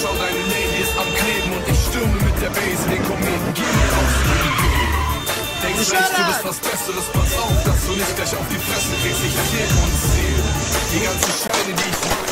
Schau, deine Lady ist am Kleben und ich stürme mit der Base den Kometen. Geh mir aus dem Weg. Denkst du bist was Besseres, pass auf, dass du nicht gleich auf die Fresse kriegst. Ich erzähl uns zähl. Die ganzen Scheine, die ich mache.